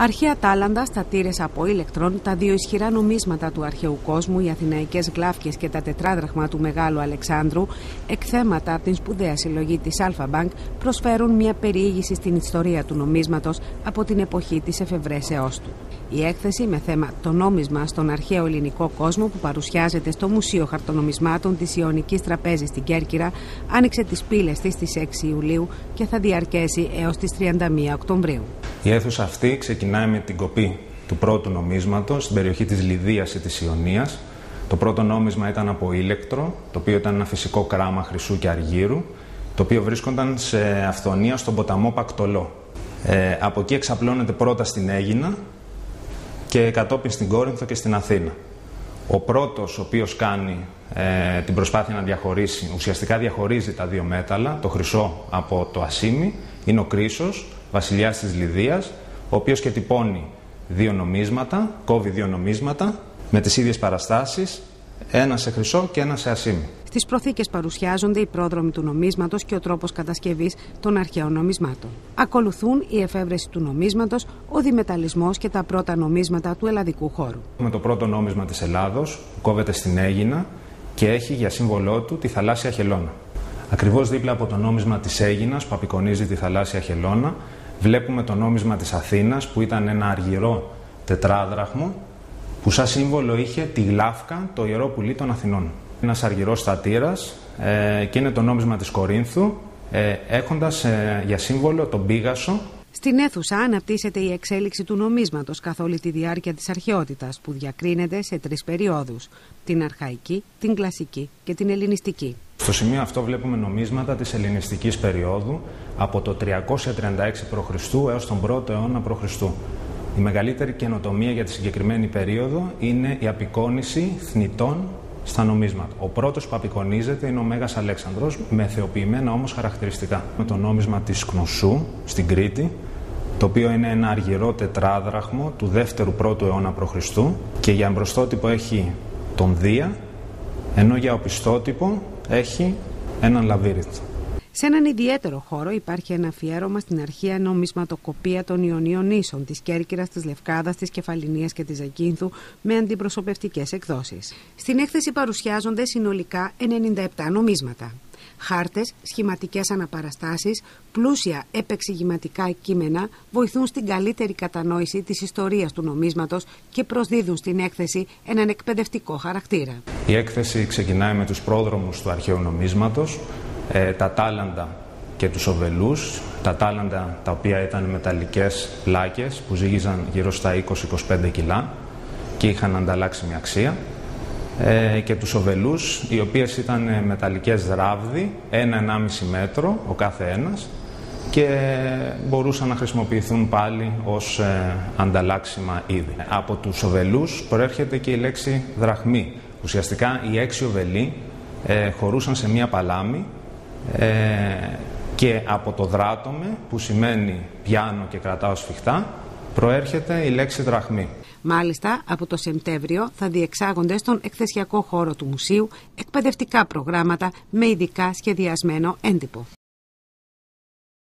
Αρχαία τάλαντα, στατήρε από ηλεκτρών, τα δύο ισχυρά νομίσματα του αρχαίου κόσμου, οι Αθηναϊκές γλάφκες και τα τετράδραχμα του Μεγάλου Αλεξάνδρου, εκθέματα από την σπουδαία συλλογή της Αλφα Bank, προσφέρουν μια περιήγηση στην ιστορία του νομίσματος από την εποχή της εφευρέσεώς του. Η έκθεση με θέμα το νόμισμα στον αρχαίο ελληνικό κόσμο που παρουσιάζεται στο Μουσείο Χαρτονομισμάτων της Ιωνικής Τραπέζης στην Κέρκυρα άνοιξε τις πύλες της στις 6 Ιουλίου και θα διαρκέσει έως τις 31 Οκτωβρίου. Η αίθουσα αυτή ξεκινάει με την κοπή του πρώτου νομίσματος στην περιοχή της Λιδίας ή της Ιωνίας. Το πρώτο νόμισμα ήταν από ήλεκτρο, το οποίο ήταν ένα φυσικό κράμα χρυσού και αργύρου, το οποίο βρίσκονταν σε αυθονία στον ποταμό Πακτολό. Ε, από εκεί εξαπλώνεται πρώτα στην Έγινα και κατόπιν στην Κόρινθο και στην Αθήνα. Ο πρώτος ο οποίος κάνει ε, την προσπάθεια να διαχωρίσει, ουσιαστικά διαχωρίζει τα δύο μέταλλα, το χρυσό από το ασίμι, είναι ο Κρίσος, βασιλιάς της Λιδίας, ο οποίος και τυπώνει δύο νομίσματα, κόβει δύο νομίσματα με τις ίδιες παραστάσεις, ένα σε χρυσό και ένα σε ασίμι. Στις προθήκες παρουσιάζονται οι πρόδρομοι του νομίσματος και ο τρόπος κατασκευής των αρχαίων νομισμάτων. Ακολουθούν η εφεύρεση του νομίσματος, ο διμεταλλισμό και τα πρώτα νομίσματα του ελλαδικού χώρου. Με το πρώτο νόμισμα της Ελλάδος, που κόβεται στην Έγινα και έχει για σύμβολό του τη θαλάσσια χελώνα. Ακριβώς δίπλα από το νόμισμα της Έγινας που απεικονίζει τη θαλάσσια χελώνα, βλέπουμε το νόμισμα της Αθήνας που ήταν ένα αργυρό τετράδραχμο που σαν σύμβολο είχε τη γλάφκα, το ιερό πουλί των Αθηνών. Ένας αργυρός στατήρα ε, και είναι το νόμισμα της Κορίνθου, ε, έχοντας ε, για σύμβολο τον Πίγασο. Στην αίθουσα αναπτύσσεται η εξέλιξη του νομίσματος καθ' όλη τη διάρκεια της αρχαιότητας που διακρίνεται σε τρεις περιόδους, την αρχαϊκή, την κλασική και την ελληνιστική. Στο σημείο αυτό βλέπουμε νομίσματα της ελληνιστικής περίοδου από το 336 π.Χ. έως τον 1ο αιώνα π.Χ. Η μεγαλύτερη καινοτομία για τη συγκεκριμένη περίοδο είναι η απεικόνηση θνητών στα νομίσματα. Ο πρώτος που απεικονίζεται είναι ο Μέγας Αλέξανδρος, με θεοποιημένα όμως χαρακτηριστικά. Με το νόμισμα της Κνωσού στην Κρήτη, το οποίο είναι ένα αργυρό τετράδραχμο του 2ου πρώτου αιώνα π.Χ. και για εμπροστότυπο έχει τον Δία, ενώ για οπισθότυπο έχει έναν λαβύρινθο. Σε έναν ιδιαίτερο χώρο υπάρχει ένα αφιέρωμα στην αρχαία νομισματοκοπία των Ιωνίων νήσων, της Κέρκυρας, της Λευκάδας, της Κεφαλινίας και της Ακίνθου, με αντιπροσωπευτικές εκδόσεις. Στην έκθεση παρουσιάζονται συνολικά 97 νομίσματα. Χάρτες, σχηματικές αναπαραστάσεις, πλούσια επεξηγηματικά κείμενα βοηθούν στην καλύτερη κατανόηση της ιστορίας του νομίσματος και προσδίδουν στην έκθεση έναν εκπαιδευτικό χαρακτήρα. Η έκθεση ξεκινάει με τους πρόδρομους του αρχαίου νομίσματος, ε, τα τάλαντα και τους οβελούς, τα τάλαντα τα οποία ήταν μεταλλικές λάκες που ζύγιζαν γύρω στα 20-25 κιλά και είχαν ανταλλάξιμη αξία ε, και τους οβελούς οι οποίες ήταν μεταλλικές ράβδι, 1-1,5 μέτρο ο κάθε ένας και μπορούσαν να χρησιμοποιηθούν πάλι ως ε, ανταλλάξιμα είδη. Από τους οβελούς προέρχεται και η λέξη δραχμή. Ουσιαστικά οι έξι οβελοί ε, χωρούσαν σε μία παλάμη ε, και από το δράτομε που σημαίνει πιάνω και κρατάω σφιχτά προέρχεται η λέξη δραχμή. Μάλιστα, από το Σεπτέμβριο θα διεξάγονται στον εκθεσιακό χώρο του Μουσείου εκπαιδευτικά προγράμματα με ειδικά σχεδιασμένο έντυπο.